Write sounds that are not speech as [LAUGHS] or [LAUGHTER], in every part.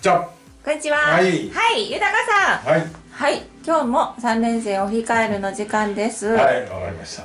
じゃこんにちは。はいはい、豊さん。はいはい、今日も三連戦を控えるの時間です。はいわかりました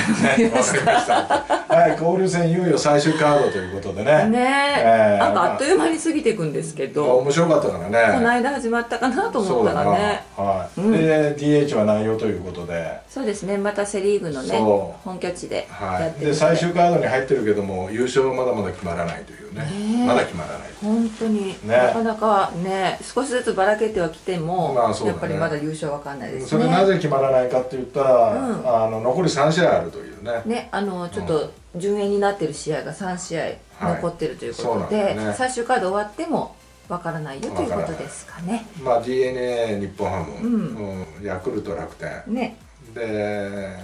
[LAUGHS] はい交流戦いよいよ最終カードということでね。ねえ。ーなんかあ。っという間に過ぎていくんですけまあど、面白かったからね。この間始まったかなと思ったらね。はい、うん。で DH は内容ということで。そうですね、またセリーグのね本拠地ではい、やってるで。最終カードに入ってるけども優勝はまだまだ決まらないというね。まだ決まらない本当に、ね。なかなかね少しずつばらけてはきても、まあね。やっぱりまだ優勝わかんないですね。それなぜ決まらないかって言ったら、うん。あの残り3試合あるというね。ね、あのちょっと順延になってる試合が3試合残ってるということで、だよね。最終カード終わってもわからないよということですかね。まあ d n a 日本ハム、うん。うん。ヤクルト楽天。ね、で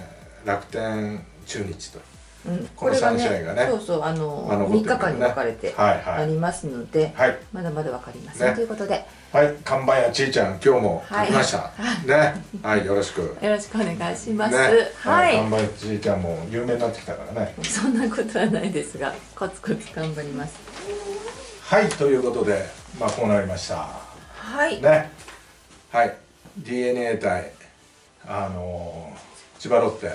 楽天中日とうん、この三試合がねそうそうあの、まあ残3ってるからね。日間に分かれてはいはい。ありますので、はい。まだまだわかりません、ね。ということで。はい。看板やちいちゃん今日も書きました、ね。[LAUGHS] はいよろしく。よろしくお願いします。ね。はい、看板やちいちゃんも有名になってきたからね。そんなことはないですが、コツコツ頑張ります。はいということでまあこうなりました。はい、ね。はい。d n a 対あのー千葉ロッテ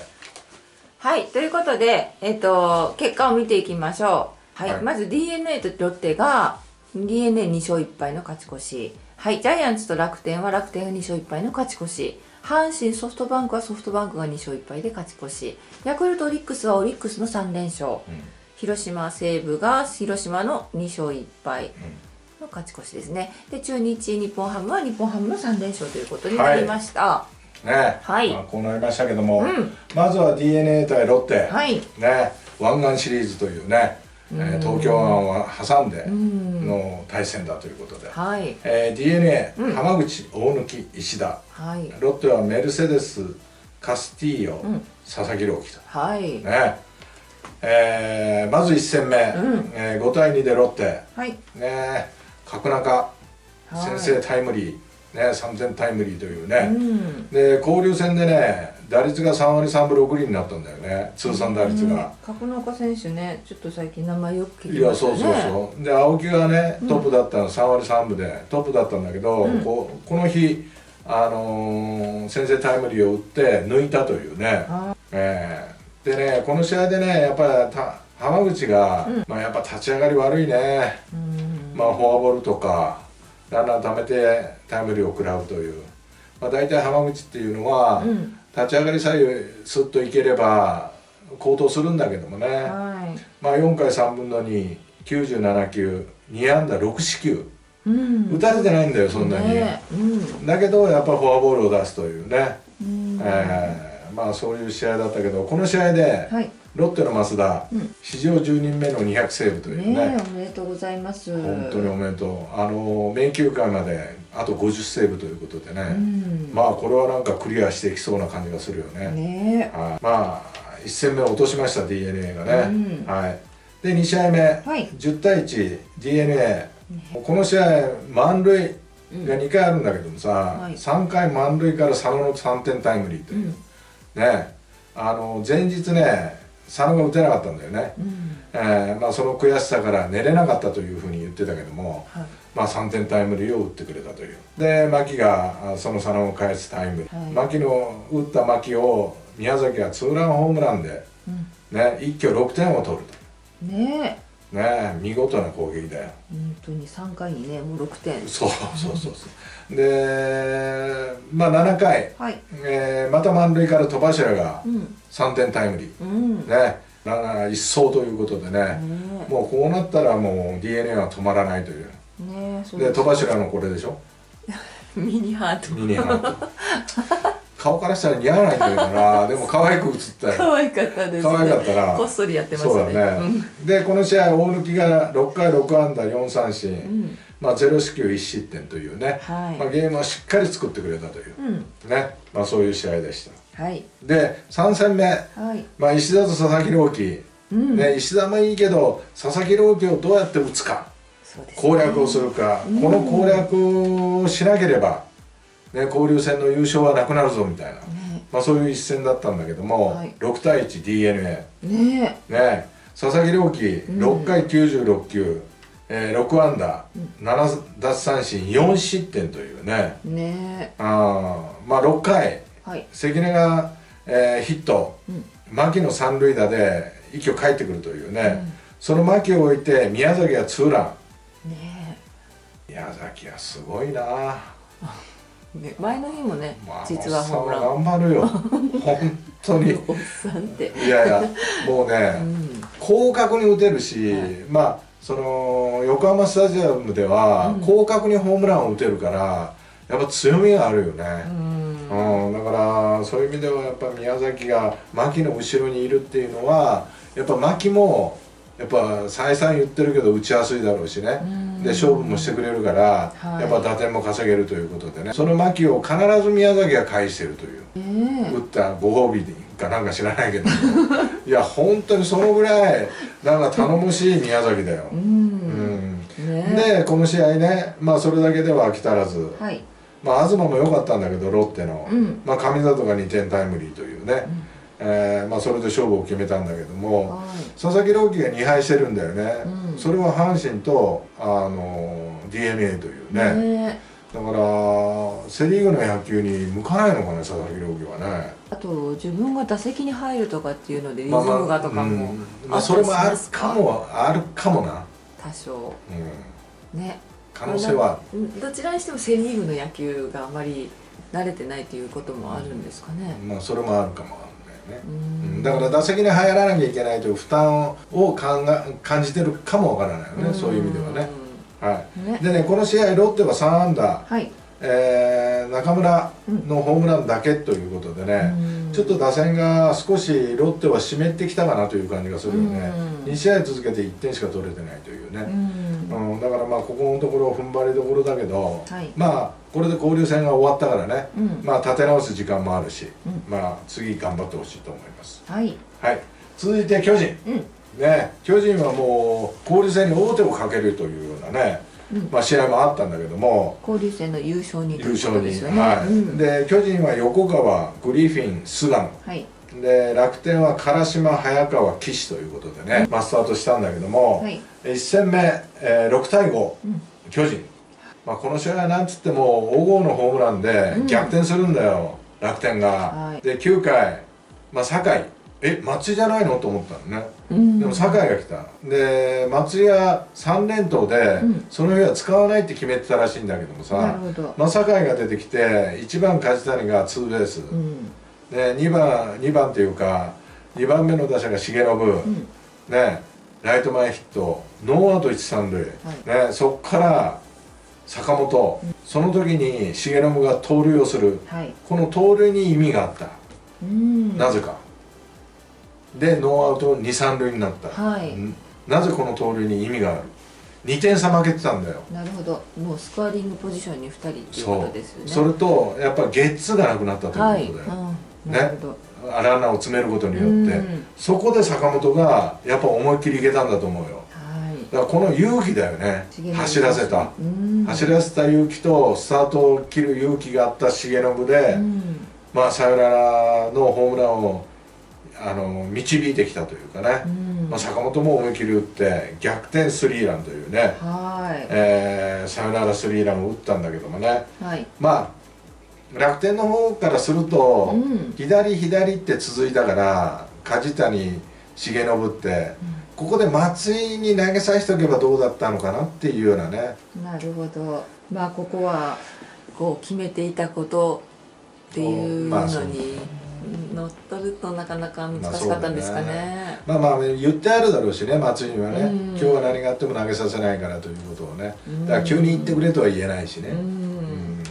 はい、ということで、えっ、と結果を見ていきましょう。はい、はいまず DNA とロッテが DNA2 勝1敗の勝ち越し。はい、ジャイアンツと楽天は楽天が2勝1敗の勝ち越し。阪神ソフトバンクはソフトバンクが2勝1敗で勝ち越し。ヤクルトオリックスはオリックスの3連勝。広島西武が広島の2勝1敗の勝ち越しですね。で中日日本ハムは日本ハムの3連勝ということになりました。ね。はい。まあ、こうなりましたけども、うん。まずは d n a 対ロッテ、はい。ね。湾岸シリーズというね、えー東京湾を挟んでん。の対戦だということで、はい。えー、d n a、うん。浜口大貫石田。はい。ロッテはメルセデスカスティーヨ、うん。佐々木朗希と。はい。ね。えーまず1戦目、うん。えー5対2でロッテ。はい。ね。角中はい。先制タイムリー、ね、3点タイムリーといううね、ん。で交流戦でね打率が3割3分6厘になったんだよね。通算打率が、角中選手ね、ちょっと最近名前よく聞いやきますよね。そうそうそう。で青木がねトップだったの、3割3分でトップだったんだけど、うん。こうこの日、あのー先制タイムリーを打って抜いたというね、あえーでねこの試合でねやっぱりた浜口が、うん。まあ、やっぱ立ち上がり悪いね、うん。まあ、フォアボールとかランナー貯めてタイムリーを食らうという、まあ、大体浜口っていうのは、うん。立ち上がりさえスッといければ高騰するんだけどもね、はい。まあ、4回3分の297球2安打6四球うん。打たれてないんだよそんなに、ねうん。だけどやっぱフォアボールを出すというね、うん。えーまあそういう試合だったけどこの試合ではい。ロッテの増田、うん。史上10人目の200セーブというね。ねえ、おめでとうございます。本当におめでとう。あの迷宮会まであと50セーブということでね、うん。まあこれはなんかクリアしていきそうな感じがするよね。ねはい。まあ1戦目落としました d n a がね、うん。はい。で2試合目、はい。10対 1d n a この試合満塁が2回あるんだけどもさ、はい。3回満塁から佐野の3点タイムリーという、ん。ね。あの前日ね佐野が打てなかったんだよね、うん。えーまあ、その悔しさから寝れなかったというふうに言ってたけども、はい。まあ、3点タイムリーを打ってくれたというで牧があその佐野を返すタイムリー、はい牧の打った牧を宮崎がツーランホームランで、うん。ね、一挙6点を取るねえ。と、ね、見事な攻撃だよ本当に三回にね、もう六点。そうそうそうそうでまあ7回、はい。えーまた満塁から戸柱がうん。3点タイムリー、うん。ねランナー一走ということでね、ねもうこうなったらもう d n a は止まらないというえ。ねえ、そうで戸柱のこれでしょ？[LAUGHS] ミニハート。ミニハート顔からしたら似合わないんだけどな。[LAUGHS] でも可愛く映ったよ。可愛かったですね。可愛かったなこっそりやってましたね。そうだね、でこの試合大貫が6回6安打4三振、ん。まあ、0四球1失点というね、はい。まあ、ゲームはしっかり作ってくれたという、うん。うん。ね。まあ、そういう試合でした。はい。で3戦目、はい。まあ、石田と佐々木朗希、うん。ね、石田もいいけど佐々木朗希をどうやって打つか。そうです、攻略をするか、この攻略をしなければ、ね、交流戦の優勝はなくなるぞみたいな、ね。まあ、そういう一戦だったんだけども、はい。6対 1d n a ねね。佐々木朗希6回96球、ええー、6安打、7奪三振4失点というね。ねあまあ6回、はい。関根が、えーヒット、うん。牧の三塁打で一挙帰ってくるというね、うん。その牧を置いて宮崎がツーラン。ね宮崎はすごいな [LAUGHS] ね前の日もね、まあ実はホームラン。頑張るよ。[LAUGHS] 本当に。おっさんって。いやいやもうね、うん。広角に打てるし、はい。まあその横浜スタジアムではうん。広角にホームランを打てるからやっぱ強みがあるよね、うん。うん、だからそういう意味ではやっぱ宮崎が牧の後ろにいるっていうのはやっぱ牧もやっぱ再三言ってるけど打ちやすいだろうしね、うん。で勝負もしてくれるから、はい。やっぱ打点も稼げるということでね。その牧を必ず宮崎が返してるという。ね打ったご褒美かなんか知らないけど [LAUGHS] いや本当にそのぐらいなんか頼もしい宮崎だよ。えう、うん。ん、ねでこの試合ねまあそれだけでは飽き足らず、はい。まあ東も良かったんだけどロッテの、うん。まあ上里が2点タイムリーというね、えーまあ、それで勝負を決めたんだけどもは佐々木朗希が2敗してるんだよね、うん。それは阪神とあの d n a といういね。ね。だからセ・リーグの野球に向かないのかね佐々木朗希はね。あと自分が打席に入るとかっていうのでリズムがとかも。うん。まあ、それもあるかもあるかもな、多少。うん、ね。可能性は。うんどちらにしてもセ・リーグの野球があまり慣れてないということもあるんですかね。まあそれもあるかもよね。う、ん。だから打席に入らなきゃいけないという負担を感が感じてるかもわからないよね、そういう意味ではね、はうん。ねい、でねこの試合ロッテは3安打、はいえー中村のホームランだけということでね、うん。ちょっと打線が少しロッテは湿ってきたかなという感じがするよね、うん。2試合続けて1点しか取れてないというね、うん。うん、だからまあここのところ踏ん張りどころだけど、はい。まあこれで交流戦が終わったからね、うん。まあ立て直す時間もあるし、うん。まあ次頑張ってほしいと思います。はい。はい。続いて巨人。うん。ね巨人はもう交流戦に王手をかけるというようなね、うんまあ、試合もあったんだけども。交流戦の優勝に優勝に、はい。うん。で巨人は横川グリフィン菅野はい。で楽天は唐島早川岸ということでね、まあ、スタートしたんだけども、はい。1戦目、えー6対5、うん。巨人、まあ、この試合はなんつっても小郷のホームランでうん。逆転するんだよ、楽天が、はい。で9回、まあ、酒井え松井じゃないの？と思ったのね。うん。でも酒井が来た。で松井は3連投で、うん。その日は使わないって決めてたらしいんだけどもなさまあ、酒井が出てきて1番梶谷がツーベース、うん。で2番2番っていうか2番目の打者が重信、うん。ねライト前ヒット。ノーアウト一三塁、ね、そっから坂本、その時に重信が盗塁をする。はい。この盗塁に意味があった、うん。なぜかでノーアウト二三塁になった、はい。んなぜこの盗塁に意味がある？2点差負けてたんだよ。なるほど。もうスコアリングポジションに2人っていうそうことですよね。それとやっぱゲッツーがなくなったとはいいうことだよ、うんなるほど。ランナーを詰めることによって、うん。そこで坂本がやっぱ思いっきりいけたんだと思うよ。はい。だからこの勇気だよね。走らせた、うん。走らせた勇気とスタートを切る勇気があった重信で、うん。まあサヨナラのホームランをあの導いてきたというかね、うん。まあ、坂本も思い切り打って逆転スリーランというね、はえーサヨナラスリーランを打ったんだけどもね。いはい。まあ楽天の方からすると、うん。左左って続いたから梶谷重信って、ここで松井に投げさせておけばどうだったのかなっていうようなね。なるほど。まあここはこう決めていたことっていうのに乗っ取るとなかなか難しかったんですかね,、まあまあ言ってあるだろうしね松井にはね、うん。今日は何があっても投げさせないからということをね。うん。だから急に言ってくれとは言えないしね、うん。うん。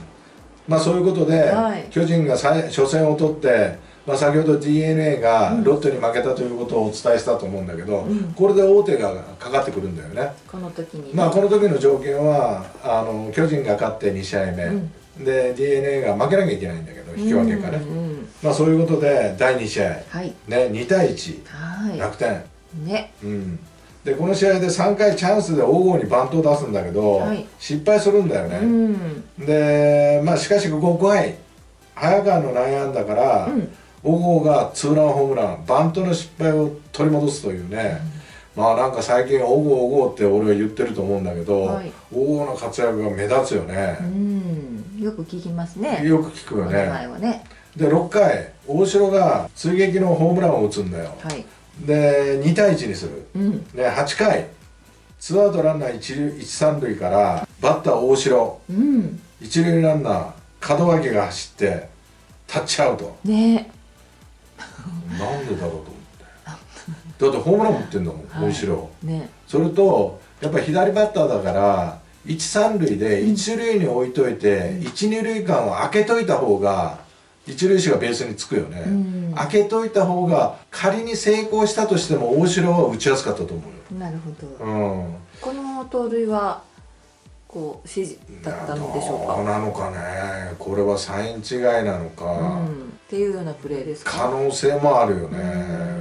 まあそういうことで、はい。巨人が最初戦を取って、まあ、先ほど d n a がうん。ロッテに負けたということをお伝えしたと思うんだけど、うん。これで大手がかかってくるんだよね、この時に。まあこの時の条件はあの巨人が勝って2試合目、うん。で d n a が負けなきゃいけないんだけど引き分けかね、うんうんまあそういうことで第2試合、はい。ね、2対1は楽天、いね。うん、でこの試合で3回チャンスで大郷にバントを出すんだけど、はい。失敗するんだよね、うん。でまあしかし5回早川の内野安打から、うん。がツーランホームランバントの失敗を取り戻すというね、まあなんか最近「おごおご」って俺は言ってると思うんだけど、はい。の活躍が目立つよね。う、ん。よく聞きますね。よく聞くよね。はねで6回大城が追撃のホームランを打つんだよ。はい。で2対1にする。うん。で8回ツーアウトランナー一塁一三塁からバッター大城。うん。一塁ランナー門脇が走ってタッチアウト。ね。なんでだろうと思って。だってホームラン打ってんだもん、はい。大城。ね。それとやっぱ左バッターだから一三塁で一塁に置いといて、一二塁間を開けといた方が一塁手がベースにつくよね、うん。開けといた方が仮に成功したとしても大城は打ちやすかったと思うよ。なるほど。うん。この盗塁はこう指示だったのでしょうか？なのかね。これはサイン違いなのか、うん。っていうようなプレーです可か能性もあるよね。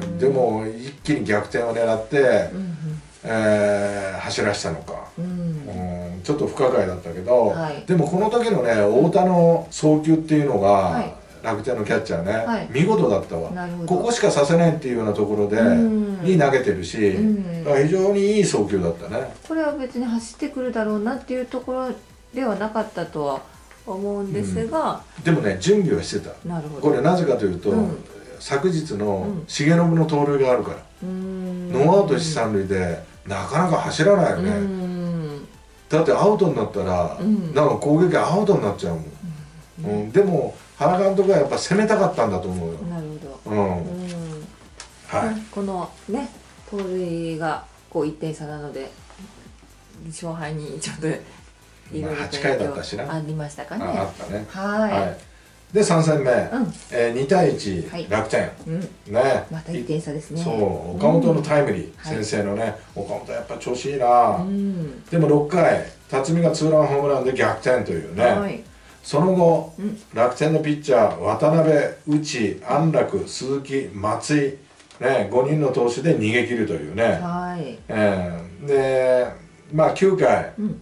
うん。でも一気に逆転を狙って、うんえー走らしたのか、うん。ちょっと不可解だったけど、はい。でもこの時のね太田の送球っていうのが、はい楽天のキャッチャーね、はい。見事だったわ。ここしかさせないっていうようなところで、うん。に投げてるし、うん。だから非常にいい送球だったね。これは別に走ってくるだろうなっていうところではなかったとは思うんですが、でもね準備はしてた。なるほど。これなぜかというと、うん。昨日のうん。重信の盗塁があるから、ノーアウト一三塁でなかなか走らないよね、うん。だってアウトになったら、うん。なんか攻撃アウトになっちゃうもん、うん。でも原監督はやっぱ攻めたかったんだと思うよ、なるほど、うん。うん。はい、このね盗塁がこう1点差なので勝敗にちょっといろいろまあと8回だったしな。ありましたかね。ああったね。はい。はい。で3戦目、うん。えー2対1、はい。楽天うん、ね。また1点差ですね。そう。岡本のタイムリー、はい。先生のね。岡本やっぱ調子いいな、うん、でも6回。辰巳がツーランホームランで逆転というね、はい、その後、うん。楽天のピッチャー渡辺内安楽鈴木松井、ね、5人の投手で逃げ切るというね、はい、えーでまあ9回うん、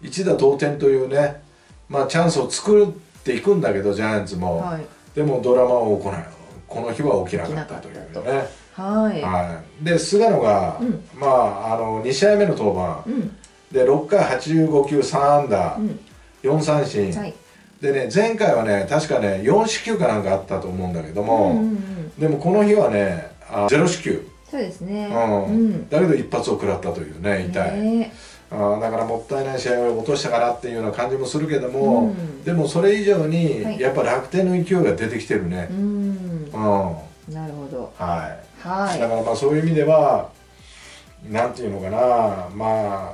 一打同点というね、まあ、チャンスを作っていくんだけどジャイアンツも、はい、でもドラマは起こない。この日は起きなかったというね。はい、はい、で菅野が、うん。まあ、あの2試合目の登板。うん、で6回85球3安打、うん、4三振、はい、でね前回はね確かね4四球かなんかあったと思うんだけども、うんうんうん、でもこの日はねあ0四球、そうですね。うん。うん、だけど一発を食らったというね痛い、ね。あだからもったいない試合を落としたかなっていうような感じもするけども、うん。でもそれ以上に、はい。やっぱ楽天の勢いが出てきてるね。う、ん。うん、はなるほど。い、はい。だからまあそういう意味ではなんていうのかなまあ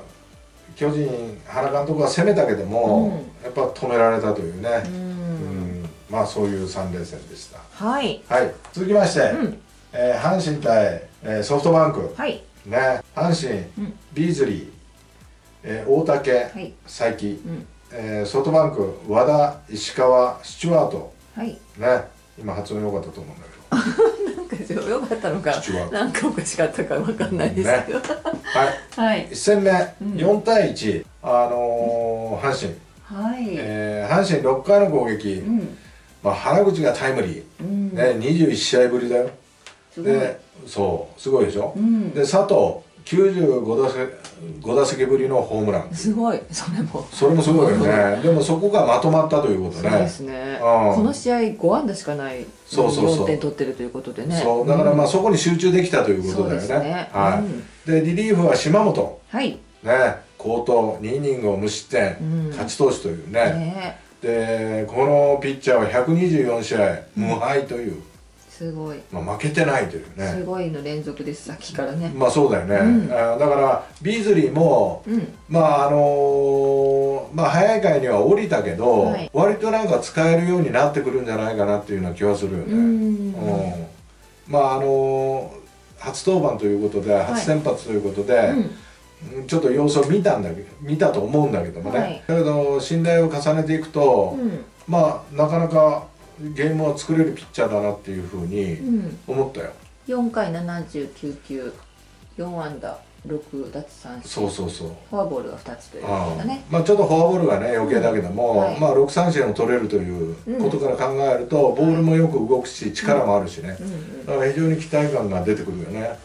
巨人原監督は攻めたけども、やっぱ止められたというね、ううん。ん、まあそういう3連戦でした。はい。はい。続きまして、うん、えー阪神対、えーソフトバンク。はい。ね。阪神、うん。ビーズリー、えー大竹、はい。佐伯、うん、えーソフトバンク和田石川スチュワート。はい。ね。今発音良かったと思うんだけな [LAUGHS] んかちょっと良かったのか。なんかおかしかったかわかんないですけど。どはい。はい。1戦目、ん。4対1あのー阪神、はい。えー阪神6回の攻撃、うん、まあ、原口がタイムリー、うん、ね、21試合ぶりだよ。すごい。でそう。すごいでしょ、うん、で佐藤95打席5打席ぶりのホームラン。すごい。それも。それもすごいよね。[LAUGHS] でもそこがまとまったということねそうですね。うん。この試合5安打しかない。そうそうそう。4点取ってるということでね。そう。だからまあんそこに集中できたということだよね。はい、うん。でリリーフは島本。はい。ね。好投2イニングを無失点、うん。勝ち投手というね。ね。でこのピッチャーは124試合無敗という、すごい。まあ、負けてないというすねごいの連続です。さっきからね。まあそうだよね、うんあだからビーズリーもうん。まああのーまあ早い回には降りたけど、はい割となんか使えるようになってくるんじゃないかなっていうような気はするよね、うんうんまああのー初登板ということで初先発ということで、うん。うんちょっと様子を見たんだけど見たと思うんだけどもね、はいだけど信頼を重ねていくと、うん。まあなかなかゲームを作れるピッチャーだなっていうふうにうん。思ったよ、4回79球4安打6奪三振。そうそうそう。フォアボールが2つということだね。まあ、ちょっとフォアボールがね余計だけども、うんはい。まあ、6三振を取れるということから考えると、ボールもよく動くし力もあるしね、うんうん。だから非常に期待感が出てくるよね、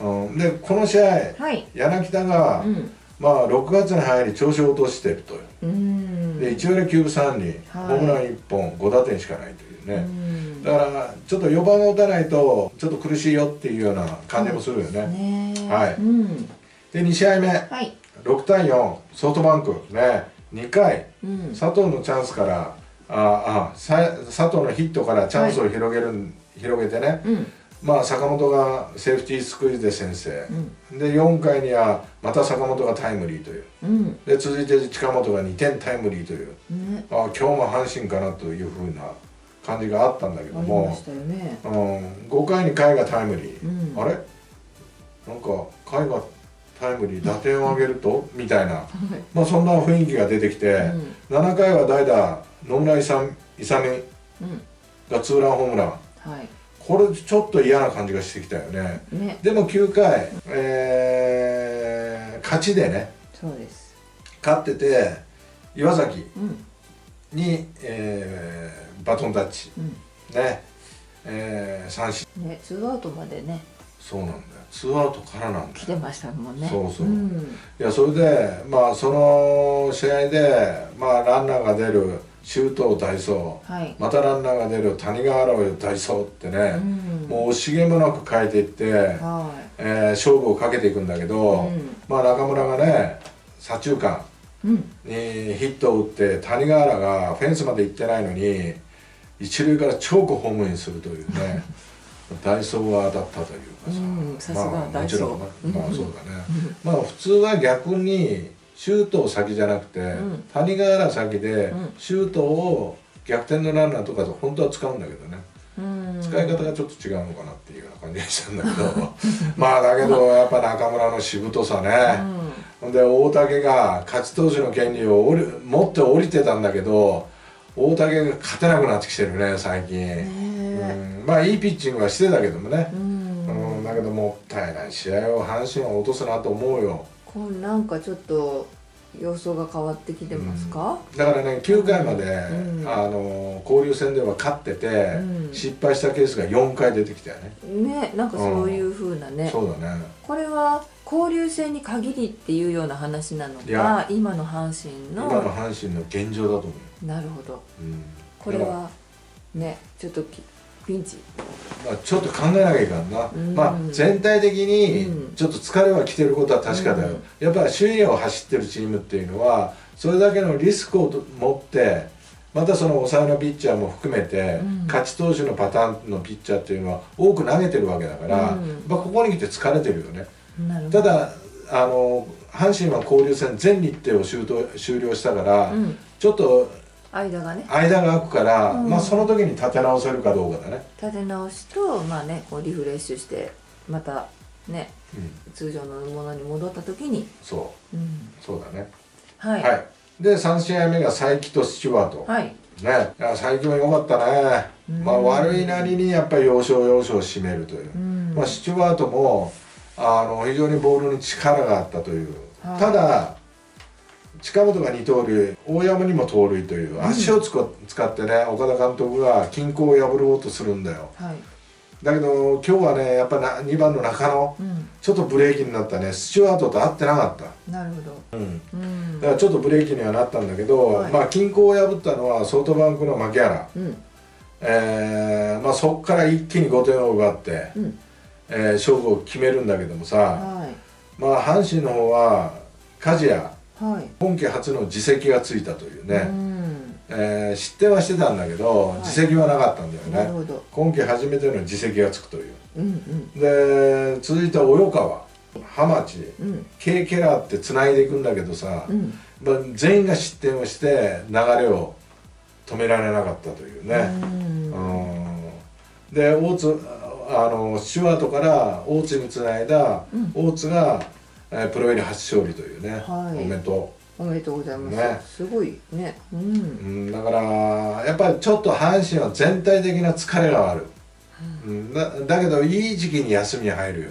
うん。うん、でこの試合はい。柳田が、うんまあ、6月に入り調子を落としてるという。うん。で1割9分3厘、はい。ホームラン1本5打点しかないといううね、ん。だからちょっと4番を打たないとちょっと苦しいよっていうような感じもするよね、はい。うん。で2試合目。はい。6対4ソフトバンク。ね。2回。うん。佐藤のチャンスからああさ佐藤のヒットからチャンスを広げる、広げてね。うんまあ坂本がセーフティースクイズで先制、うん。で4回にはまた坂本がタイムリーという。うん。で続いて近本が2点タイムリーという。ね。あ今日も阪神かなというふうな感じがあったんだけども。ね。うん、5回に甲斐がタイムリー、うん。あれ？なんか甲斐がタイムリー打点を上げると？みたいな、まあ、そんな雰囲気が出てきて、うん。7回は代打野村勇がツーランホームラン。はいこれちょっと嫌な感じがしてきたよね。ね。でも9回、えー勝ちでねそうです。勝ってて岩崎うん。に、えーバトンタッチ。うん。ね、えー三振。ねツーアウトまでね。そうなんだよ。ツーアウトからなんだよ。来てましたもんね。そうそう。うん。いやそれでまあその試合でまあランナーが出る周東代走はい。またランナーが出る。谷川原を代走ってね、うん。もう惜しげもなく変えていって、はえー勝負をかけていくんだけど、うん。まあ中村がね左中間にヒットを打って谷川原がフェンスまで行ってないのに一塁からチョークホームインするというね [LAUGHS] ダイソーは当たったというかさ、うんさすがまあ、もちろんねまあそうだね、まあ普通は逆にシュート先じゃなくて、ん。谷川原先でうん。シュートを逆転のランナーとかと本当は使うんだけどね、うん。使い方がちょっと違うのかなっていうような感じがしたん [LAUGHS] だけど。まあだけどやっぱ中村のしぶとさね、ほん。で大竹が勝ち投手の権利を持って降りてたんだけど大竹が勝てなくなってきてるね最近、ねうん、まあいいピッチングはしてたけどもね。う、ん。うん。だけどもったいない試合を阪神は落とすなと思うよこうなんかちょっと様相が変わってきてますか？だからね9回まで、うん。あの交流戦では勝ってて、うん。失敗したケースが4回出てきたよね。ねなんかそういう風なね。そうだね。これは交流戦に限りっていうような話なのか今の阪神今のの阪神の現状だと思う、なるほど。うん、これはねちょっときピンチ。まあ、ちょっと考えなきゃいかんな、うん。まあ全体的うにん。ちょっと疲れは来てることは確かだよ、うん。やっぱり首位を走ってるチームっていうのはそれだけのリスクを持ってまたその抑えのピッチャーも含めて、うん。勝ち投手のパターンのピッチャーっていうのは多く投げてるわけだから、うん。やっぱここに来て疲れてるよね。ただあの阪神は交流戦全日程を終了終了したから、うん。ちょっと間がね。間が空くから、うん。まあその時に立て直せるかどうかだね、立て直しとまあねこうリフレッシュしてまたねうん、通常のものに戻った時に。そう。うん。そうだね。はい。はい、で3試合目が佐伯とスチュワート、はい。ね。いや佐伯も良かったね、うん。まあ悪いなりにやっぱり要所要所を締めるという、うん。まあ、スチュワートもあの非常にボールに力があったという、はい。ただ近本が2盗塁大山にも盗塁という足を使ってね岡田監督が均衡を破ろうとするんだよ。はい。だけど今日はねやっぱな2番の中野うん。ちょっとブレーキになったね。スチュワートと合ってなかった。なるほど。うん。うん。だからちょっとブレーキにはなったんだけど、はい。まあ均衡を破ったのはソフトバンクの牧原、うん。えーまあ、そこから一気に5点を奪って、うん。えー勝負を決めるんだけどもさ、はい。まあ、阪神の方は梶谷はい。今季初の自責がついたといううね、ん。えー失点はしてたんだけど、はい。自責はなかったんだよね。なるほど。今季初めての自責がつくという。うんうん。で続いて及川。浜地。うん。ケイケラーってつないでいくんだけどさ、うん。まあ、全員が失点をして流れを止められなかったというね、うん。うん。で大津あのスチュワートから大津につないだ、うん。大津が、えープロ入り初勝利というね、はい。おめでとおめでとうございます、ね。すごいね。うん。う、うん、だからやっぱりちょっと阪神は全体的な疲れがある、うんだだけどいい時期に休みに入るよ。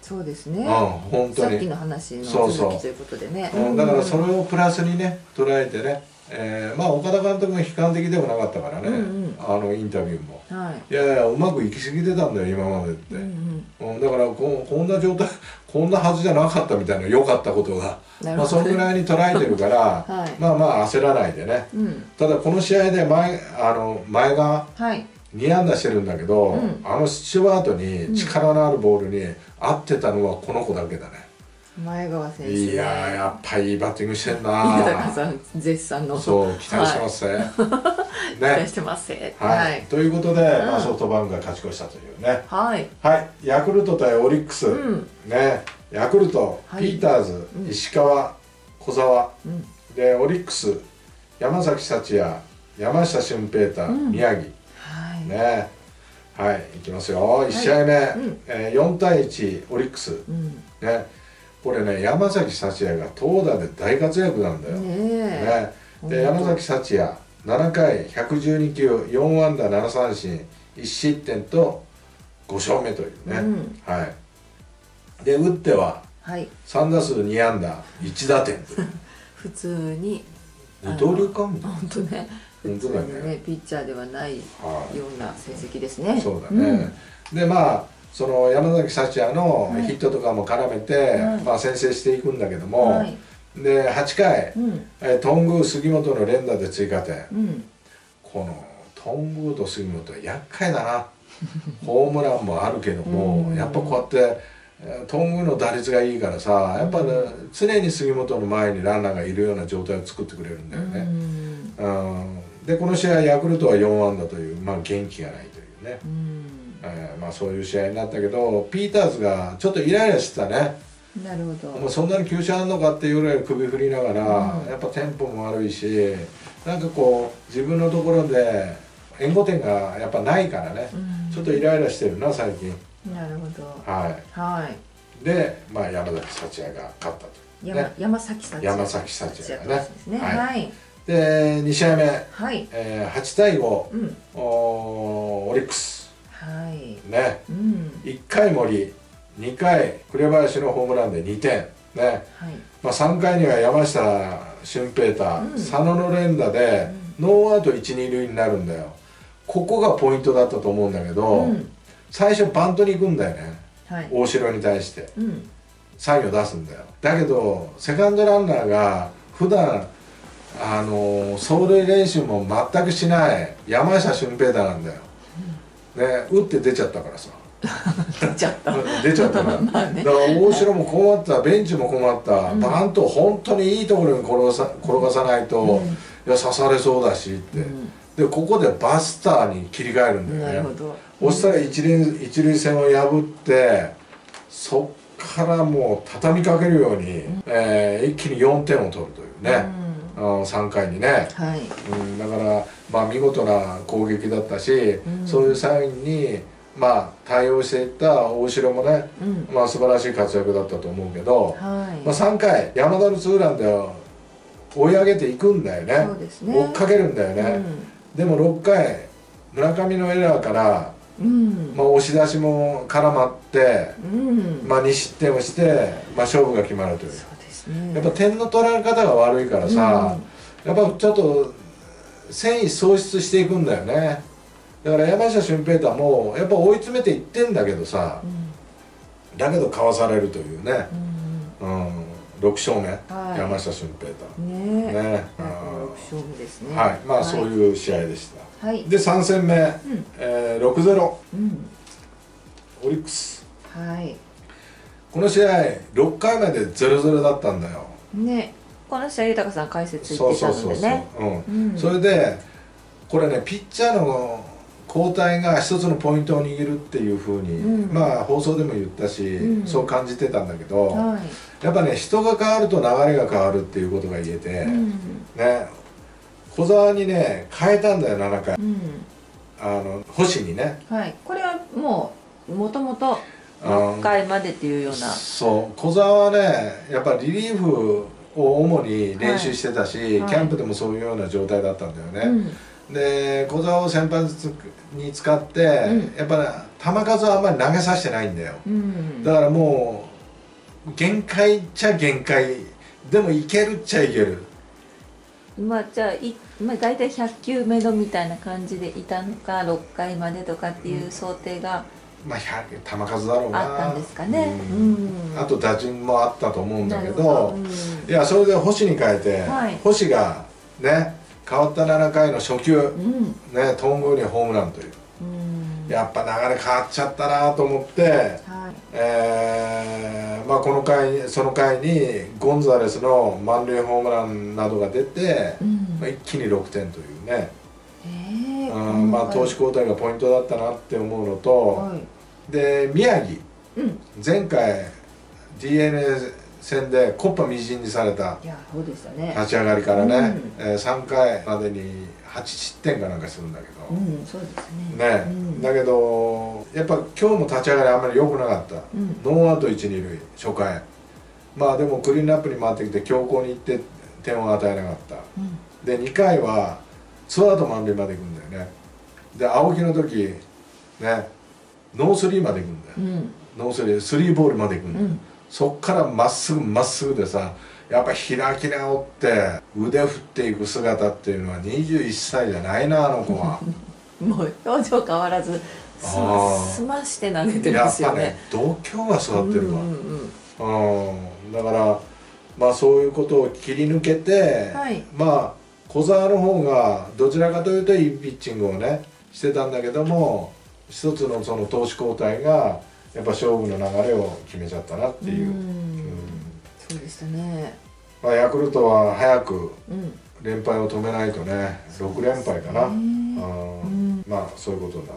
そうですね、うん本当さっきにの話のそうそう続きということでね。うんだからそれをプラスにね捉えてね、えーまあ岡田監督も悲観的でもなかったからね、うんうん。あのインタビューも。はい。いやいやうまくいき過ぎてたんだよ今までって、うんうん。うんだからここんな状態 [LAUGHS] こんなはずじゃなかったみたいな良かったことが、まあ、そのぐらいに捉えてるから、[LAUGHS] はい。まあまあ焦らないでね。うん。ただこの試合で前あの前がはい。2安打してるんだけど、うん。あのスチュワートに力のあるボールに合ってたのはこの子だけだね、前川選手いやーやっぱいいバッティングしてんなさん絶賛の。そう期待してますね、[LAUGHS] 期待ねしてます。ねはい、はい。ということで、まあ、うんソフトバンクが勝ち越したというね。はい。はい。ヤクルト対オリックス、うん。ね。ヤクルト、はい。ピーターズ、うん。石川小沢。うん。でオリックス山崎幸也山下俊平太、うん。宮城。はい。ね。はい。いきますよ。1試合目、うん。えー4対1オリックス。うん。ねこれね山崎幸也が投打で大活躍なんだよ、ねね。えで山崎幸也7回112球4安打7三振1失点と5勝目というね、うん。はい。で打ってははい。3打数2安打1打点 [LAUGHS] 普通に。二刀流かみたい本当ね。[LAUGHS] 本当だね。普通にねピッチャーではないような成績ですね。い、そうだね、でまあその山崎幸也のはい。ヒットとかも絡めて、はい。まあ、先制していくんだけどうんも、はい。で8回、うん。えー頓宮杉本の連打で追加点。うん。この頓宮と杉本は厄介だな。[LAUGHS] ホームランもあるけども、うん。やっぱこうやってえー頓宮の打率がいいからさやっぱね常に杉本の前にランナーがいるような状態を作ってくれるんだよね、うん。でこの試合ヤクルトは4安打という、まあ、元気がないというね、うんえーまあ、そういう試合になったけどピーターズがちょっとイライラしてたね。なるほど。もうそんなに球種あんのかっていうぐらい首振りながら、うん。やっぱテンポも悪いしなんかこう自分のところで援護点がやっぱないからね、うん。ちょっとイライラしてるな最近。なるほど。ははい。いで、まあ、山崎幸也が勝ったと。山ね。山崎幸也。山崎幸也がね。ですね。はい。はい。で2試合目、はい。えー8対5うん。おーオリックスはい。ね。うん。1回森2回紅林のホームランで2点。ね。はい。まあ、3回には山下俊平太、うん。佐野の連打で、ノーアウト一二塁になるんだよ。ここがポイントだったと思うんだけど、うん。最初バントに行くんだよね。はい。大城に対して。うん。サインを出すんだよ。だけどセカンドランナーが普段あの走塁練習も全くしない山下俊平太なんだよ、ね打って出ちゃったからさ。[LAUGHS] 出ちゃった。出ちゃったから、まあね。だから大城も困ったベンチも困った、うん。バント本当にいいところに転がさ転がさないと、うん。いや刺されそうだしって、うん。でここでバスターに切り替えるんだよね。なるほど。そしたら一塁一塁線を破ってそっからもう畳みかけるように、えー一気に4点を取るというね、あの3回にね、はい。うん、だからまあ見事な攻撃だったし、ん。そういうサインにまあ対応していった大城もね、うん。まあ素晴らしい活躍だったと思うけど、はい。まあ、3回山田のツーランで追い上げていくんだよね。ね。追っかけるんだよね、でも6回村上のエラーから、うん。まあ、押し出しも絡まって、うん。まあ、2失点をして、まあ、勝負が決まるというやっぱ点の取られ方が悪いからさ、やっぱちょっと戦意喪失していくんだよね。だから山下俊平太もやっぱ追い詰めていってんだけどさうん。だけどかわされるというね、うんうん、6勝目、はい。山下俊平太ねえ。ね。6あ勝目ですね。ーはい。まあそういう試合でした、はい。で3戦目、うん。えー、6-0うん。オリックス。はいこの試合6回まで0-0だったんだよ。ね。この試合豊さん解説言ってたそうそうそうそう、のでねそれでこれねピッチャーの交代が一つのポイントを握るっていうふうに、うん。まあ放送でも言ったし、うん。そう感じてたんだけど、はい。やっぱね人が変わると流れが変わるっていうことが言えて、うん。ね。小沢にね変えたんだよ7回。うん。あの星にね。はい。これはもうもともと6回までっていうような。そう。小沢はねやっぱリリーフを主に練習してたし、はい。キャンプでもそういうような状態だったんだよね、うん。で小沢を先発に使って、うん。やっぱ球数はあんまり投げさせてないんだよ。うん。だからもう限界っちゃ限界。でもいけるっちゃいける。まあじゃあい、まあ、大体100球目のみたいな感じでいたのか6回までとかっていう想定がまあ100球数だろうな。あったんですかね。うん。うん。あと打順もあったと思うんだけどほうん。いやそれで星に変えて、はい。星がね変わった7回の初球うん。ね頓宮にホームランという。うん。やっぱ流れ変わっちゃったなと思ってはい。えーまあ、この回その回にゴンザレスの満塁ホームランなどが出て、うん。まあ、一気に6点というね、ええうんまあ、投手交代がポイントだったなって思うのと、はい。で宮城。うん。前回 d n a 戦でコッパみじんにされた立ち上がりからね、うん。えー3回までに8失点かなんかするんだけど、うんそうですね。ね、うん。だけどやっぱ今日も立ち上がりあんまり良くなかった、うん。ノーアウト一二塁初回。まあでもクリーンアップに回ってきて強行に行って点を与えなかった。うん。で2回はツーアウト満塁まで行くんだよね。で青木の時ねノースリーまで行くんだよ、うん。ノースリースリーボールまで行くんだよ、うん。そっからまっすぐまっすぐでさやっぱ開き直って腕振っていく姿っていうのは21歳じゃないなあの子は。[LAUGHS] もう表情変わらずすすまして投げてるんやっですよね。ぱね度胸が育ってるわ、うんうん。うん、だからまあそういうことを切り抜けて、はい。まあ小沢の方がどちらかというといいピッチングをねしてたんだけども一つのその投手交代がやっぱ勝負の流れを決めちゃったなっていう、うん。うん。そうでしたね。まあ、ヤクルトは早くうん。連敗を止めないとね6連敗かな、ね。うんうん。まあそういうことになっ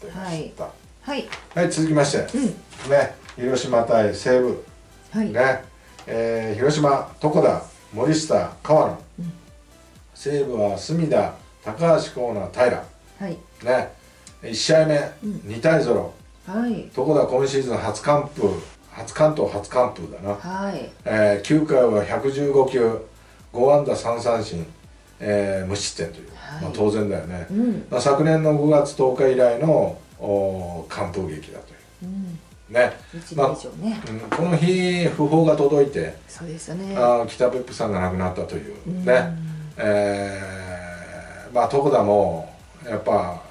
てました。はい。はい、続きまして。うん。ね広島対西武。はい。ね、えー広島床田森下川野、うん西武は隅田高橋光成平。はい。ね。1試合目、うん。2対0はい。床田今シーズン初完封。初関東初完封だな、はい。えー9回は115球。5安打3三振、えー無失点という、はい。まあ、当然だよね、うん。まあ、昨年の5月10日以来の完封劇だという。ん。うね、一年以上ね。うん、この日訃報が届いて、そうでしたね。あー北別府さんが亡くなったという。うん。ね、えーまあ床田もやっぱ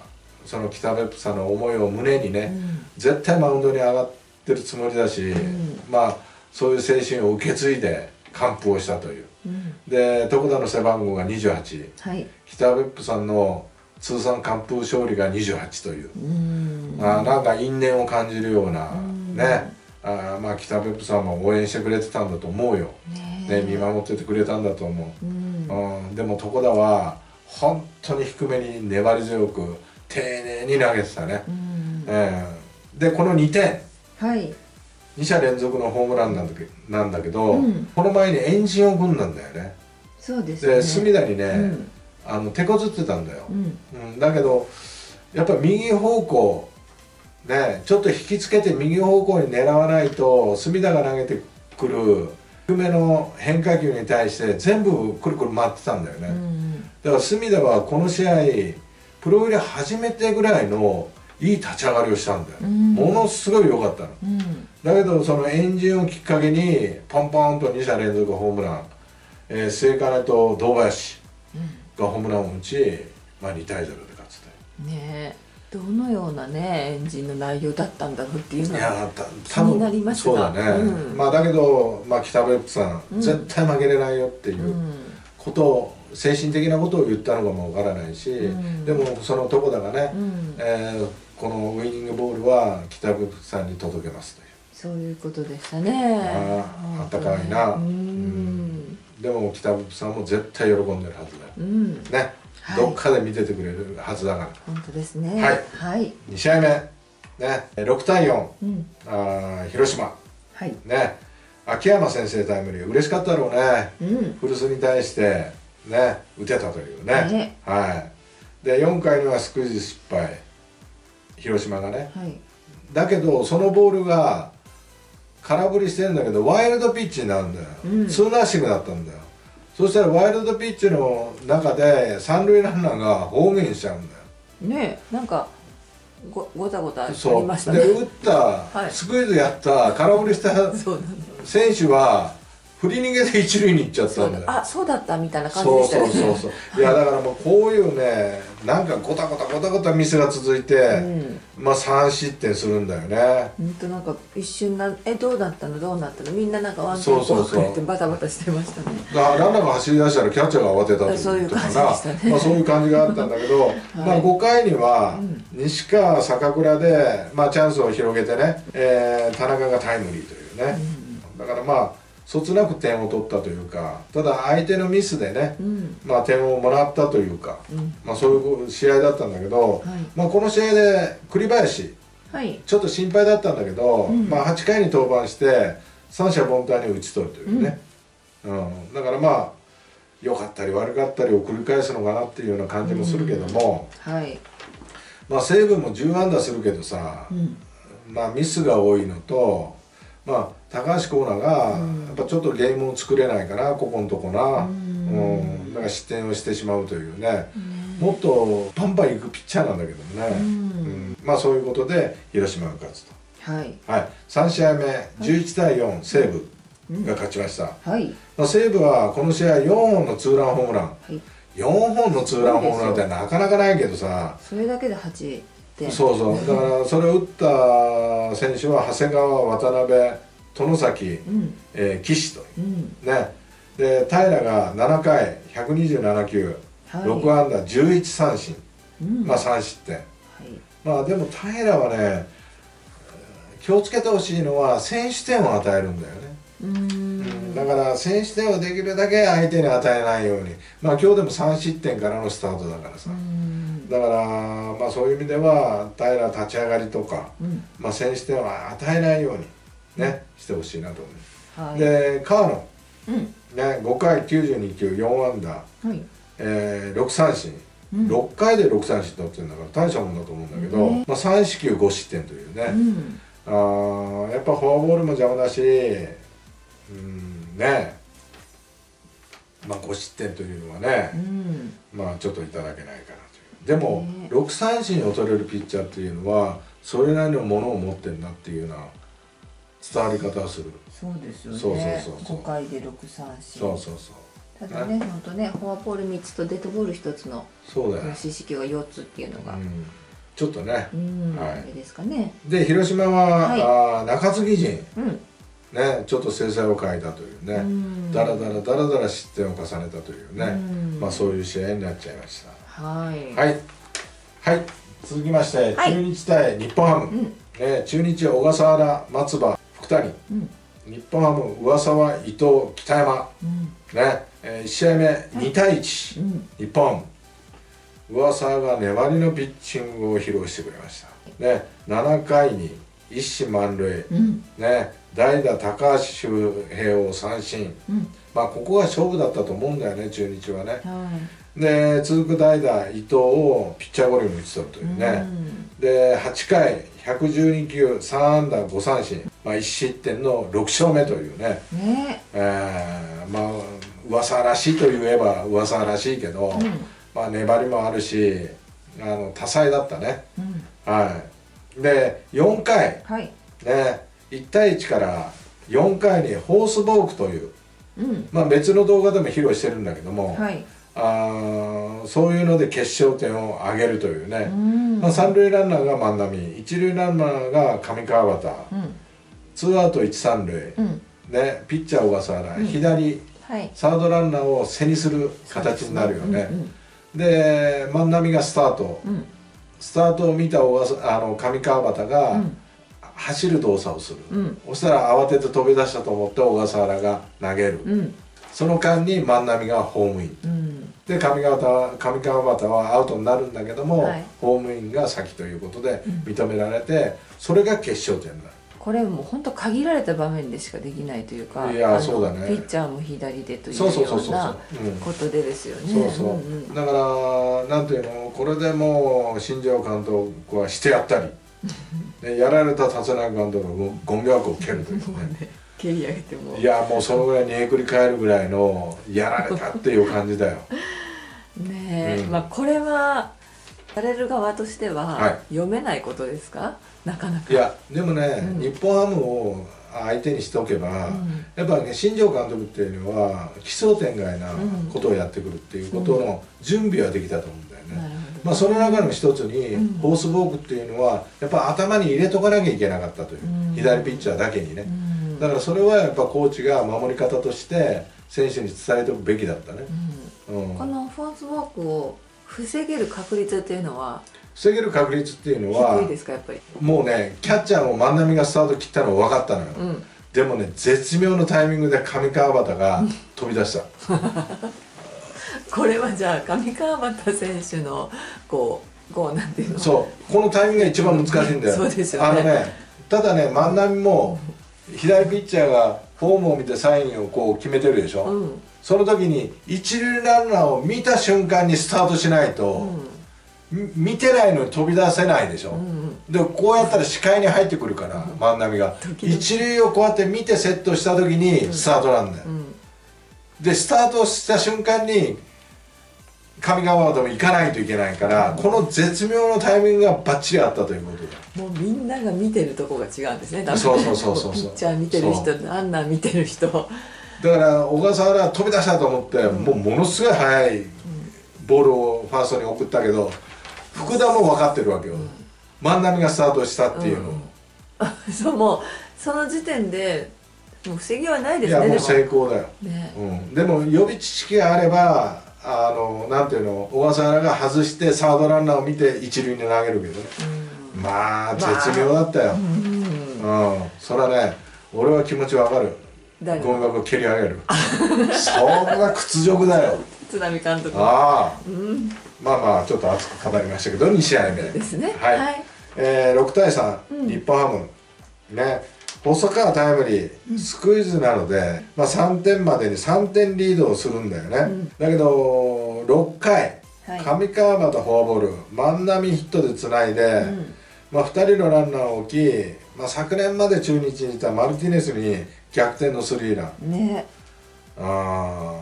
その北別府さんの思いを胸にね、うん。絶対マウンドに上がってるつもりだし、ん。まあそういう精神を受け継いで完封をしたという。うん。で床田の背番号が28はい。北別府さんの通算完封勝利が28という、うん。あーなんか因縁を感じるような、うん。ねあーまあ北別府さんも応援してくれてたんだと思うよ、ねね、見守っててくれたんだと思う、うん。うん、でも床田は本当に低めに粘り強く丁寧に投げてたね、うんえーでこの2点。はい。2者連続のホームランなんだけなんだけど、うん。この前にエンジンを組んだんだよね。そうですね。で隅田にね、うん。あの手こずってたんだよ。う、ん。うん、だけどやっぱ右方向ねちょっと引きつけて右方向に狙わないと隅田が投げてくる低めの変化球に対して全部くるくる回ってたんだよね、うんだから隅田はこの試合プロ入り初めてぐらいのいい立ち上がりをしたんだよ、うん。ものすごい良かったの。うん。だけどそのエンジンをきっかけにポンポンと2者連続ホームラン、えー、末金と堂林がホームランを打ち、まあ、2対0で勝つとねえどのようなねエンジンの内容だったんだろうっていうのは気になりますが。そうだね、うん。まあだけど、まあ、北別府さん、うん。絶対負けれないよっていううん。ことを精神的なことを言ったのかもわからないし、うん。でもその床田がね、うん。えーこのウイニングボールは北別府さんに届けますという。そういうことでしたね。あーあったかいな。うん。でも北別府さんも絶対喜んでるはずだよ。うん。ね、はい。どっかで見ててくれるはずだから。本当ですね。はい。はい。2試合目。ね。6対4うん。あー広島。はい。ね。秋山先生タイムリー。嬉しかったろうね。うん。古巣に対して。ね。打てたというね。ね。はい。で4回にはスクイズ失敗。広島がね。はい。だけどそのボールが空振りしてるんだけどワイルドピッチになるんだよ、うん。ツーナッシングだったんだよそしたらワイルドピッチの中で三塁ランナーがホームインしちゃうんだよ。ねえなんかごごたごたありましたね。で打った、はい。スクイズやった空振りした選手は振り逃げで一塁に行っちゃったんだよ。あそうだったみたいな感じそうでしたよね。そうそうそういやだからもうこういうねなんかゴタゴタゴタゴタミスが続いて、うん。まあ3失点するんだよね。ほんとなんか一瞬なえどうなったの？どうなったの？みんななんかワンテンポそうそうそう。遅れてバタバタしてましたね。だからランナーが走り出したらキャッチャーが慌てたとそういうとか感じでしたね。まあ、そういう感じがあったんだけど、[LAUGHS] まあ、5回にはうん西川坂倉で、まあ、チャンスを広げてね、えー田中がタイムリーというね、だからまあそつなく点を取ったというかただ相手のミスでね、うん。まあ、点をもらったというか、うん。まあ、そういう試合だったんだけど、はい。まあ、この試合で栗林はい。ちょっと心配だったんだけど、うん。まあ、8回に登板して三者凡退に打ち取るというね、うん。だからまあ良かったり悪かったりを繰り返すのかなっていうような感じもするけども、はい。まあ、西武も10安打するけどさ、うん。まあ、ミスが多いのと、まあ、高橋光成がうん。やっぱちょっとゲームを作れないかなここのとこな、ううん。んだから失点をしてしまうというね、もっとパンパンいくピッチャーなんだけどもね、うん。うん。まあそういうことで広島が勝つと。はい。はい、3試合目11対4西武が勝ちました、はい。まあ、西武はこの試合4本のツーランホームラン。はい。4本のツーランホームランってなかなかないけどさ。それだけで8点。そうそう。だからそれを打った選手は長谷川渡辺外崎、うん。えー岸という。うん。ね。で平が7回127球、はい。6安打11三振、うん。まあ3失点。はい。まあでも平はね気をつけてほしいのは先取点を与えるんだよね。うーん。だから先取点をできるだけ相手に与えないように。まあ今日でも3失点からのスタートだからさ。うん。だからまあそういう意味では平立ち上がりとか、うん。まあ、先取点は与えないようにねしてほしいなと思う、はい。で川野、うん。ね、5回92球4安打、はい。えー6三振、うん。6回で6三振取ってるんだから大したもんだと思うんだけど、ね。まあ、3四球5失点というね、うん。あーやっぱフォアボールも邪魔だしうんね。まあ5失点というのはねう、ん。まあちょっといただけないかなという。でも、ね。6三振を取れるピッチャーっていうのはそれなりのものを持ってるなっていうような伝わり方をする。そうですよね。そうそうそうそう。5回で6三振そうそうそう。ただね本当ねフォアボール3つとデッドボール1つのそうだよ、四死球が4つっていうのが。うん、ちょっとね。うん。はい。あれですかね。で広島は、はい。あー中継ぎ陣。うん。ねちょっと制裁を変えたというね、うん。だらだらだらだら失点を重ねたというね、うん。まあそういう試合になっちゃいました。はい。はい。はい。続きまして、はい。中日対日本ハム、うん。ね、中日小笠原松葉福谷うん。日本ハム上沢伊藤北山。うん。ね、え1試合目2対1、うん。日本。上沢が粘りのピッチングを披露してくれました。ね。7回に一死満塁。うん。ね。代打高橋周平を三振。うん。まあここが勝負だったと思うんだよね中日はね。はい。で続く代打伊藤をピッチャーゴロに打ち取るというね、で8回112球3安打5三振、まあ、1失点の6勝目というね、うんね。えーまあ噂らしいといえば噂らしいけど、うん。まあ、粘りもあるしあの多彩だったね。うん。はい。で4回。はい。ね1対1から4回にホースボークという、うん。まあ、別の動画でも披露してるんだけども、はい。あーそういうので決勝点を挙げるというね、うん。まあ、三塁ランナーが万波一塁ランナーが上川端うんツーアウト一三塁、うん。ね、ピッチャー小笠原、うん。左はい。サードランナーを背にする形になるよね。うんで万波がスタート。うん。スタートを見た小笠あの上川端がうん。走る動作をする、うん。そしたら慌てて飛び出したと思って小笠原が投げる、うん。その間に万波がホームイン。うん。で上川端上川端はアウトになるんだけども、はい。ホームインが先ということで認められて、それが決勝点になるこれもう本当限られた場面でしかできないというかいやそうだね。ピッチャーも左でというようなうん。ことでですよね。だからなんていうのこれでもう新庄監督はしてやったり、[LAUGHS] ね、やられた立浪監督がゴンギャクを蹴るというね。[LAUGHS] 蹴り上げても。いやもうそのぐらいにえくり返るぐらいのやられたっていう感じだよ。[LAUGHS] ねえ、うん。まあこれはされる側としてははい。読めないことですか、なかなか。いやでもね、うん。日本ハムを相手にしておけば、うん。やっぱね新庄監督っていうのは奇想天外なことをやってくるっていうことの準備はできたと思うんだよね、なるほど。まあ、その中の一つに、うん。ホースボークっていうのはやっぱ頭に入れとかなきゃいけなかったという、うん。左ピッチャーだけにね、うん。だからそれはやっぱコーチが守り方として選手に伝えておくべきだったね、うん。うん。このフォースウォークを防げる確率っていうのは防げる確率っていうのは低いですかやっぱり？もうねキャッチャーも万波がスタート切ったの分かったのよ、うん。でもね絶妙のタイミングで上川端が飛び出した。[LAUGHS] これはじゃあ上川端選手のこうこうなんていうの？そう。このタイミングが一番難しいんだよ。そうですよね。あのねただね万波も左ピッチャーがフォームを見てサインをこう決めてるでしょ、うんその時に一塁ランナーを見た瞬間にスタートしないと、み見てないのに飛び出せないでしょ、うんうん。でこうやったら視界に入ってくるから万波が。一塁をこうやって見てセットした時にスタートなんだよ、うん。でスタートした瞬間に上川端も行かないといけないから、この絶妙のタイミングがバッチリあったということだもうみんなが見てるとこが違うんですねそうそうそうそうそう。ピッチャー見てる人ランナー見てる人だから小笠原飛び出したと思って、もうものすごい速いボールをファーストに送ったけど福田も分かってるわけよ、万波がスタートしたっていうの。を、[LAUGHS] そうもうその時点でもう防ぎはないですねいやもう成功だよ、ね。うん、でも予備知識があればあのなんていうの小笠原が外してサードランナーを見て一塁に投げるけどね、まあ絶妙だったよ、うん。うん、それはね俺は気持ちわかる誰ゴミ箱蹴り上げる。そんな屈辱だよ。津波監督。ああ。うん。まあまあちょっと熱く語りましたけど2試合目。ですね。はい、はい。えー6対3、うん。日本ハム。ね。細川タイムリースクイズなので、まあ、3点までに3点リードをするんだよね、うん。だけど6回はい。上川端フォアボール万波ヒットでつないで、うん。まあ、2人のランナーを置き、まあ、昨年まで中日にいたマルティネスに逆転のスリーラン。ね。あ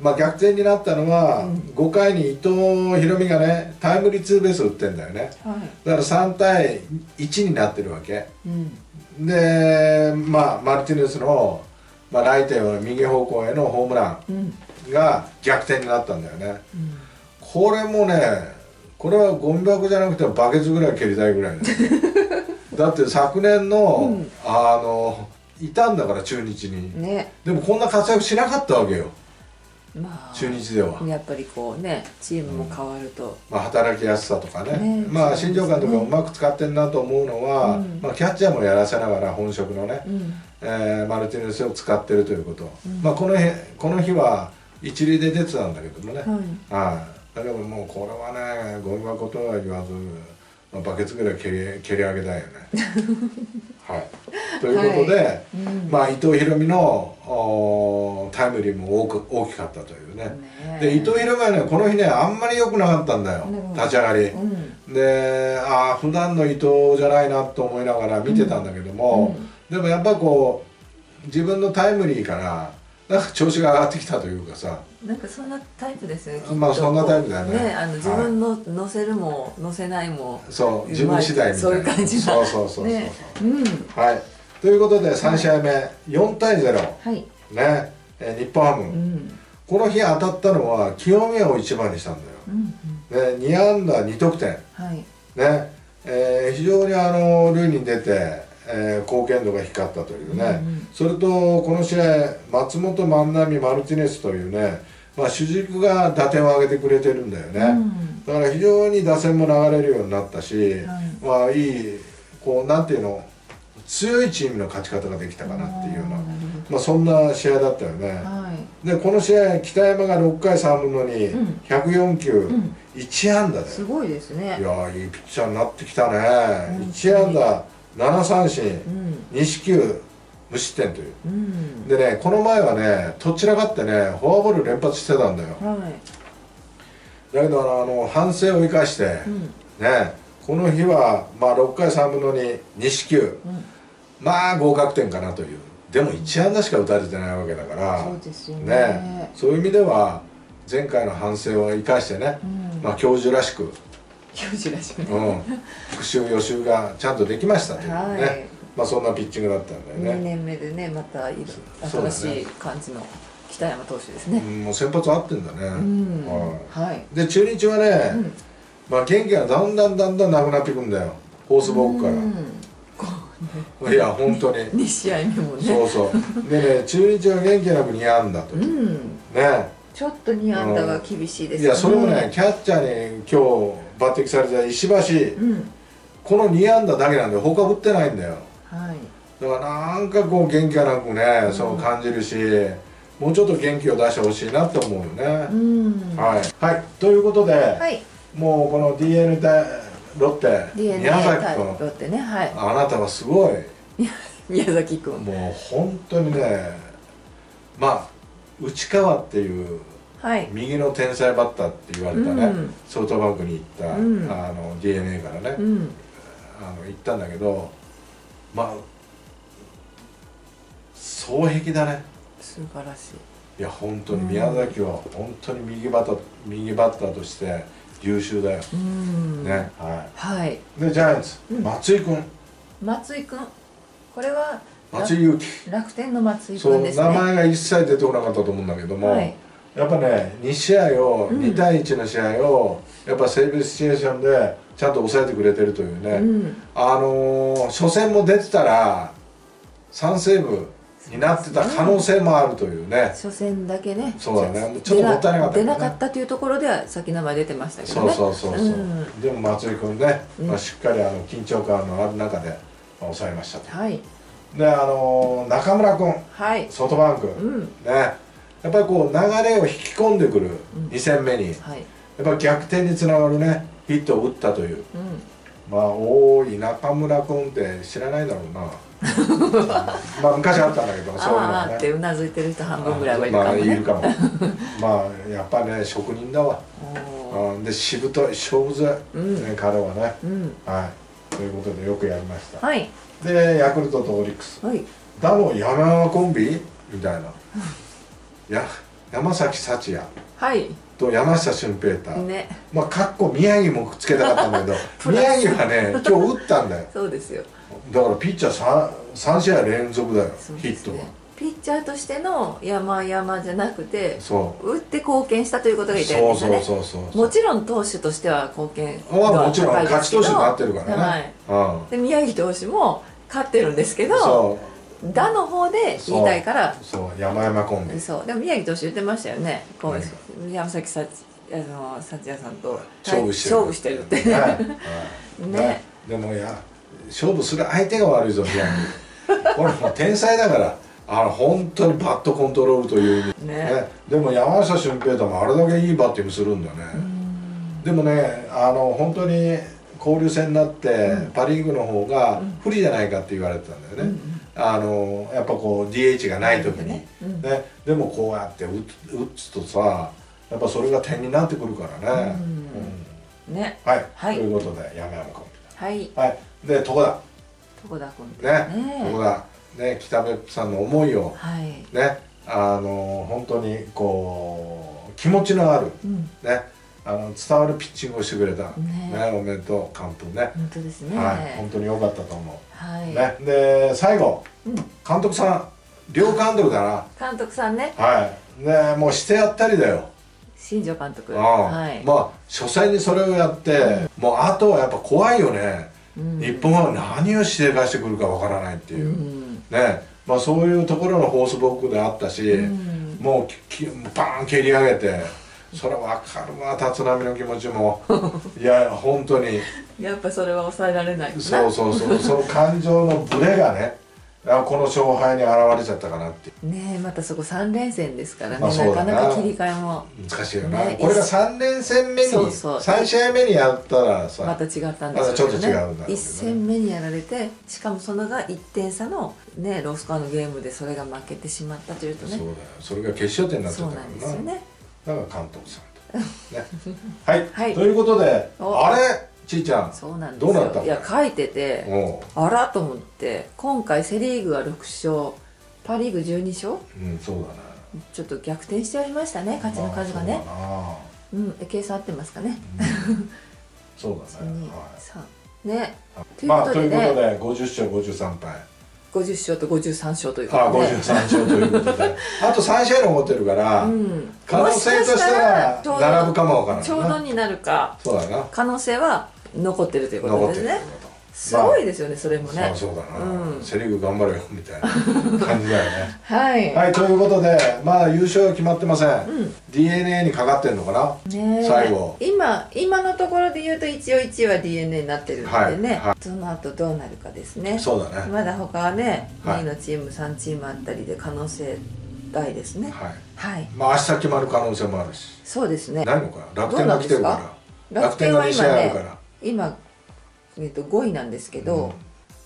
ー。まあ逆転になったのは、うん。5回に伊藤大海がねタイムリーツーベース打ってんだよね。はい。だから3対1になってるわけ。うん。でまあマルティネスの、まあ、ライトへの右方向へのホームラうん。ンが逆転になったんだよね。うん。これもねこれはゴミ箱じゃなくてバケツぐらい蹴りたいぐらいだよ [LAUGHS] だって昨年の、うん。あのいたんだから中日に。ね。でもこんな活躍しなかったわけよ。まあ中日では、やっぱりこうねチームも変わると。まあ、働きやすさとかね。ね。まあ新庄監督がうまく使ってんなと思うのは、うん。まあ、キャッチャーもやらせながら本職のね、うん。えーマルティネスを使ってるということ、うん。まあ、この日この日は一塁で出てたんだけどもね、はい。はい、だけどもうこれはねゴミ箱とは言わず、まあ、バケツぐらい蹴り蹴り上げたいよね。[LAUGHS] はい、ということで、はい。うん。まあ、伊藤大海のタイムリーも多く大きかったというね。ねで伊藤大海はねこの日ねあんまり良くなかったんだよ、うん。立ち上がり。うん。でああ普段の伊藤じゃないなと思いながら見てたんだけども、でもやっぱこう自分のタイムリーからなんか調子が上がってきたというかさ。なんかそんなタイプですよねまあそんなタイプだよね。あの自分の乗せるも乗せないも。そう自分次第みたいな。そういう感じが。そうそうそうそう、ね。うん。はいということで3試合目、4対0はい。ね、えー日本ハム、うん。この日当たったのは清宮を1番にしたんだよ、うんね、2安打2得点。はい。ね、えー非常にあの塁に出て、えー貢献度が光ったというね、うんうん。それとこの試合松本万波マルティネスというね、まあ、主軸が打点を上げてくれてるんだよね、うん。だから非常に打線も流れるようになったし、はい。まあいいこうなんていうの強いチームの勝ち方ができたかなっていうようなまあ、そんな試合だったよね、はい。でこの試合北山が6回3分のうん。2104球、うん。1安打で。すごいですね。いやーいいピッチャーになってきたね、うん1安打7三振うん。2四球無失点という。うん。でねこの前はねどちらかってねフォアボール連発してたんだよ。はい。だけどあの反省を生かして、うん。ねこの日は、まあ、6回3分の22四球。うんまあ合格点かなという。でも1安打しか打たれてないわけだから。そうですよね。ね。そういう意味では前回の反省を生かしてね、うん。まあ、教授らしく、教授らしくね、うん、復習予習がちゃんとできましたというね、はい。まあ、そんなピッチングだったんだよ2ね。年目でねまた新しい感じの北山投手ですね。うんもう先発合ってんだね、うん、ははい。いで中日はね、うん。まあ、元気がだんだんだんだんなくなっていくんだよ。ホースボークから、いや本当に。[LAUGHS] う2試合目もね。そうそう。でね中日は元気なく2安打と、ねうん。ちょっと2安打が厳しいですいやそれもねキャッチャーに今日抜擢された石橋。うん。この2安打だけなんで他打ってないんだよ。はい。だからなんかこう元気がなくね、そう感じるしもうちょっと元気を出してほしいなって思うよね、うん。はい、はい、ということで、はい。もうこの d n 対ロッテ DNA 宮崎対ロ君ッテねはい。あなたはすごい。宮 [LAUGHS] 崎君。もう本当にねまあ内川っていうはい。右の天才バッターって言われたね、うん。ソフトバンクに行った、うん。あの d n a からね、うん。あの行ったんだけどまあ双璧だね。素晴らしい。いや本当に宮崎は本当に右バッター右バッターとして優秀だよ、うん。ね。ははい。いでジャイアンツ、うん。松井君。松井君。これは松井裕樹。楽天の松井そう君ですね。名前が一切出てこなかったと思うんだけども、はい。やっぱね2試合を、うん。2対1の試合をやっぱセーブシチュエーションでちゃんと抑えてくれてるというね、うん。あのー初戦も出てたら3セーブになってた可能性もあるというね。初戦だけね。そうだね。ちょっともったいなかった出なかったというところでは先名前出てましたけどそうねそうそうそう、ん。でも松井君ね、うん。まあ、しっかりあの緊張感のある中で、まあ抑えましたと。はい。であのー中村君。はい。ソフトバンク、うん。ね。やっぱりこう流れを引き込んでくるうん。2戦目に、はい。やっぱ逆転につながるねヒットを打ったという。うん。まあおーい中村君って知らないだろうな [LAUGHS] まあ昔あったんだけどそういうのあはね。あってうなずいてる人半分ぐらいはいるかまあもねいるかも。まあやっぱね職人だわ。うんでしぶとい勝負強い、うん。ね、彼はね。うん。はい。ということでよくやりました。はい。でヤクルトとオリックス。はい。だの山山コンビ？みたいな。や山崎幸也。はい。と山下俊平太、ね。まあかっこ宮城もくっつけたかったんだけど。[LAUGHS] 宮城はね今日打ったんだよ。そうですよだからピッチャー 3, 3試合連続だよ、そうヒットがですねピッチャーとしての山々じゃなくてそう。打って貢献したということが言いたいんですよね。そうそうそうそうもちろん投手としては貢献はもちろん勝ち投手になってるからね、はい。うん。で宮城投手も勝ってるんですけど打の方で言いたいから。そう。山々コンビ。そう。でも宮城投手言ってましたよね。こ何う山崎さあの幸也さんと勝負してる。勝負してるって。[LAUGHS] はい。はいね。でもいや勝負する相手が悪いぞ宮城 [LAUGHS] これもう天才だから。あの本当にバットコントロールという意味。ね。ね。でも山下俊平太もあれだけいいバッティングするんだよね、でもねあの本当に交流戦になって、パ・リーグの方が不利じゃないかって言われてたんだよね、あのやっぱこう DH がない時に、ねうん。ね、でもこうやって打つとさやっぱそれが点になってくるからね、うん。ね。はい、はい。ということで山山君はい。はいで床田。床田君ね。ね床田。ね北別府さんの思いを。はい。ねあの本当にこう気持ちのある。うん。ねあの伝わるピッチングをしてくれた、ね。おめでとう完封ね。本当ですね。はい本当に良かったと思う、はい。ねで最後。うん。監督さん両監督だな。監督さんね。はい。ねもうしてやったりだよ。新庄監督。うんはい。まあ初戦にそれをやって、もうあとはやっぱ怖いよね、うん日本は何をして出してくるかわからないっていう。う、ん。ね。まあそういうところのフォースボックであったし、うん。もうききバーン蹴り上げてそれ分かるわ立浪の気持ちも。[LAUGHS] いや本当に。やっぱそれは抑えられないな。そうそうそう。その感情のブレがねあこの勝敗に現れちゃったかなって。ねえまたそこ3連戦ですからね、まあそうだな。なかなか切り替えも。難しいよな、ねこれが3連戦目にそうそう。3試合目にやったらさ、また違ったんですよね。またちょっと違うんだね。1戦目にやられてしかもそのが1点差のねロースコアのゲームでそれが負けてしまったというとね。そうだよ。それが決勝点になっちゃそうったな。んですよね。だから監督さんと。ね。はい、[LAUGHS] はい。ということでお。あれ？ちいちゃんそうなんですどうなったよいや書いててあらと思って今回セ・リーグは6勝パ・リーグ12勝？うんそうだねちょっと逆転しておりましたね勝ちの数がね。まあ、そうだな。うんえ計算合ってますかね？そうだね、[LAUGHS] 2は3ね。い、まあということでで50勝53敗。50勝と53勝というこあとで、53勝ということで。あと3 [LAUGHS] 試合残ってるから、うん、可能性としてはもしか並ぶかもわからな。いちょうどになるか。そうだな。可能性は残ってるということですね。すごいですよねそれもまあねそうだな、うん。セ・リーグ頑張れよみたいな感じだよね。[LAUGHS] はい、はいということでまあ優勝は決まってません、うん d n a にかかってんのかな？ねえ。最後。今今のところで言うと一応1位は d n a になってるんでね、はいはい。その後どうなるかですね。そうだね。まだ他はね、はい。2位のチーム3チームあったりで可能性大ですね。はい。はい。まあ明日決まる可能性もあるし。そうですね。ないのか楽天が来てるかどうなんら楽天は2試合あるから今、えっと5位なんですけど、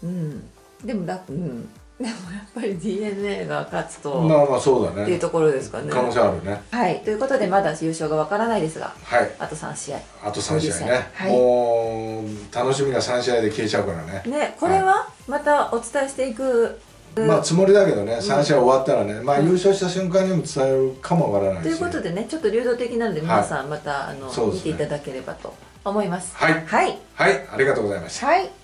うん。でもだ、うん、でもやっぱり d n a が勝つと、まあまあそうだね。っていうところですかね。可能性あるね。はい。ということでまだ優勝がわからないですがはい。あと3試合。あと3試合ね、はい。もう楽しみが3試合で消えちゃうからね。ねこれはまたお伝えしていくまあつもりだけどね3試合終わったらね、まあ優勝した瞬間にも伝えるかもわからないし。ということでねちょっと流動的なので皆さんまた、あのね。見ていただければと思います。はい。はい、はい。ありがとうございました。はい